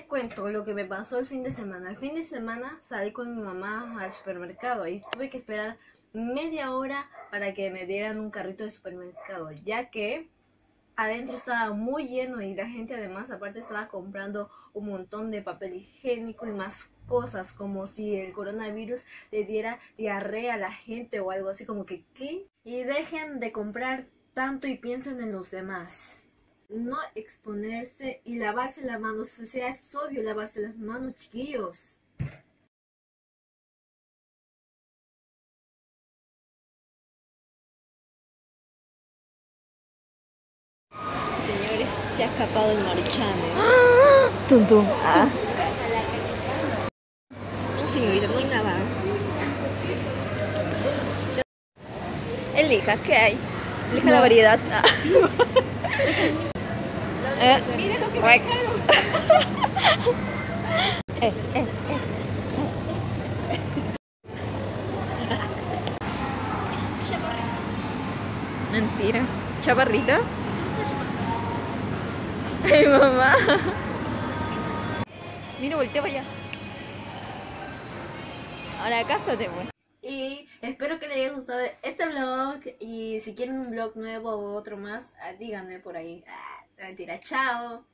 cuento lo que me pasó el fin de semana. El fin de semana salí con mi mamá al supermercado y tuve que esperar media hora para que me dieran un carrito de supermercado, ya que adentro estaba muy lleno y la gente además aparte estaba comprando un montón de papel higiénico y más cosas como si el coronavirus le diera diarrea a la gente o algo así como que ¿qué? Y dejen de comprar tanto y piensen en los demás. No exponerse y lavarse las manos. O sea, es obvio lavarse las manos, chiquillos. Señores, se ha escapado el marchane. Tum, tum. Ah. No, señorita, no hay nada. Elija, ¿qué hay? Elija la variedad. Ah. eh. Uec. eh, eh, eh. Mentira. ¿Chaparrita? Ay, mamá. Mira, voltea para allá. Ahora cásate, pues. Y espero que les haya gustado este vlog. Y si quieren un vlog nuevo o otro más, ah, díganme por ahí. Mentira, chao.